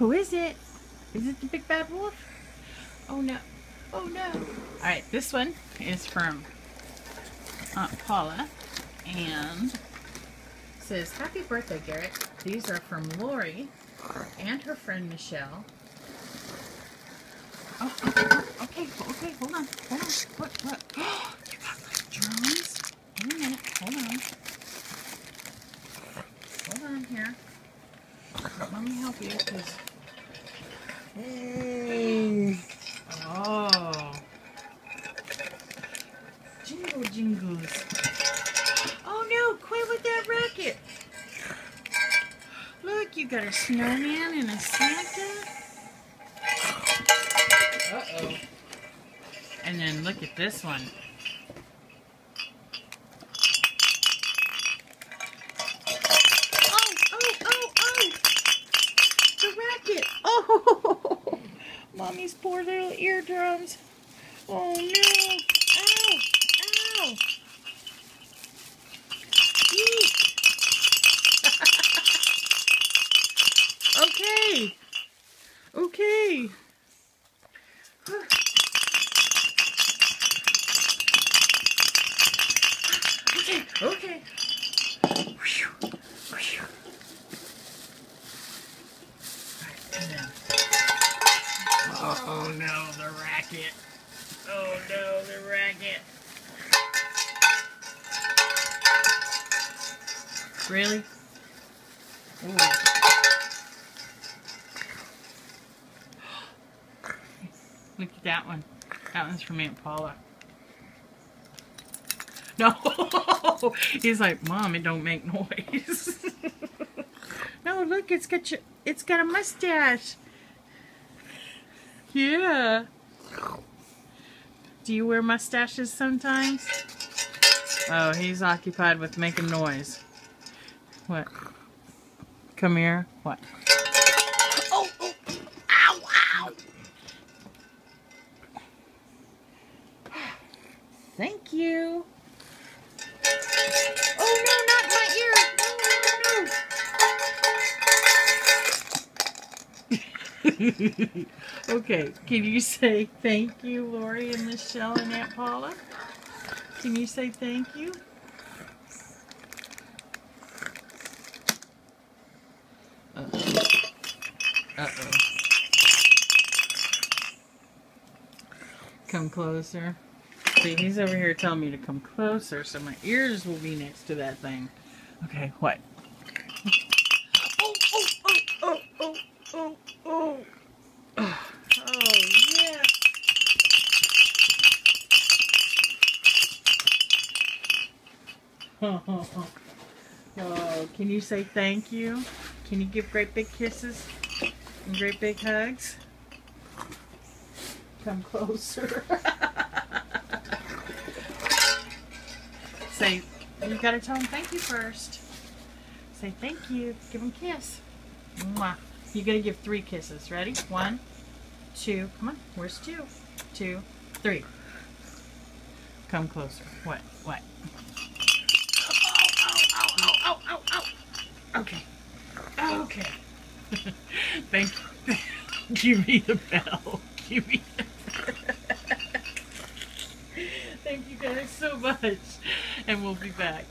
Who is it? Is it the big bad wolf? Oh no. Oh no. Alright, this one is from Aunt Paula and says, Happy birthday, Garrett. These are from Lori and her friend Michelle. Oh, oh, oh, okay, okay, hold on, hold on. What, what? you got like drones? Wait a minute, hold on. Hold on here. Let me help you, because... Oh. Jingle jingles. Oh no, quit with that racket. Look, you got a snowman and a Santa. Uh-oh. And then look at this one. Oh, oh, oh, oh! The racket! Oh! Mommy's poor little eardrums. Oh no! Ow! Ow! Okay. Okay. Okay, okay. Whew, whew. Alright, and then- Oh no, the racket. Oh no, the racket. Really? Ooh. Look at that one. That one's from Aunt Paula. No, he's like, Mom, it don't make noise. no, look, it's got your, it's got a mustache. Yeah. Do you wear mustaches sometimes? Oh, he's occupied with making noise. What? Come here. What? Oh, oh, ow, ow. Thank you. Oh no, not my ear. No, no, no. okay, can you say thank you, Lori and Michelle and Aunt Paula? Can you say thank you? Uh-oh. Uh-oh. Come closer. See, he's over here telling me to come closer, so my ears will be next to that thing. Okay, what? Oh, oh, oh, oh, oh, oh, oh. Oh, oh, can you say thank you? Can you give great big kisses and great big hugs? Come closer. Say, you gotta tell him thank you first. Say thank you. Give him a kiss. Mwah. You gotta give three kisses. Ready? One, two. Come on. Where's two? Two, three. Come closer. What? What? Oh, oh, oh, oh, oh, oh, oh. Okay. Okay. Thank you. Give me the bell. Give me the Thank you guys so much. And we'll be back.